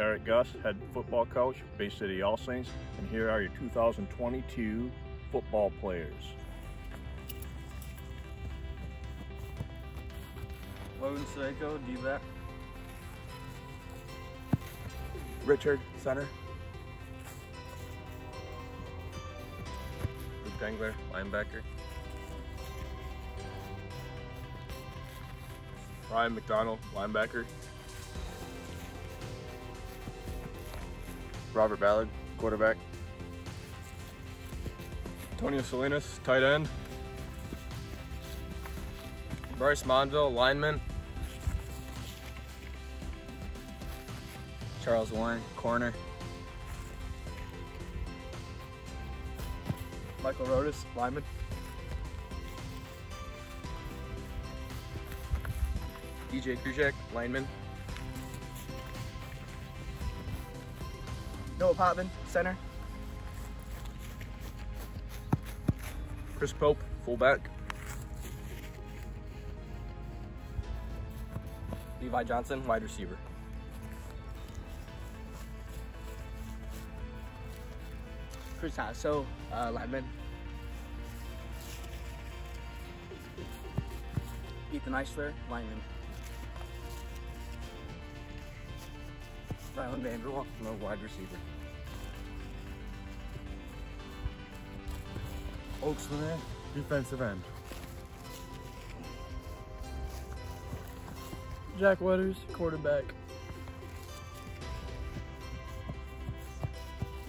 Eric Gust, head football coach, Bay City All Saints, and here are your 2022 football players. Logan Seiko, D-back. Richard, center. Luke Dangler, linebacker. Ryan McDonald, linebacker. Robert Ballard, quarterback. Antonio Salinas, tight end. Bryce Monville, lineman. Charles Warren, corner. Michael Rodas, lineman. DJ Krujek, lineman. Noah Potvin, center. Chris Pope, fullback. Levi Johnson, wide receiver. Chris Hasso, uh, lineman. Ethan Eisler, lineman. Rylan Vanderwall, no wide receiver. Oaks Lanier, defensive end. Jack Weathers, quarterback.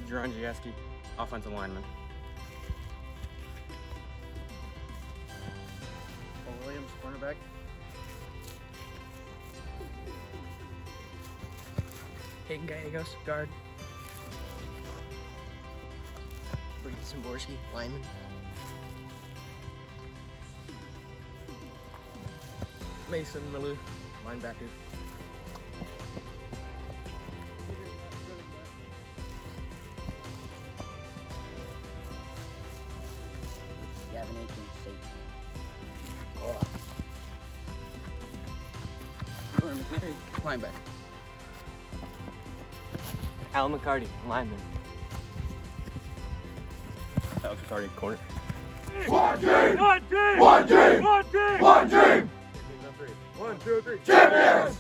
Jerron Jaski, offensive lineman. Paul Williams, cornerback. Hayden Gallegos, guard. Brady Zimborski, lineman. Mason Malou, linebacker. Gavin Aiken, safety. Connor linebacker. Alan McCarty, lineman. Alex Cardi, corner. One team! One team! One team! One team! One, two, three. Champions!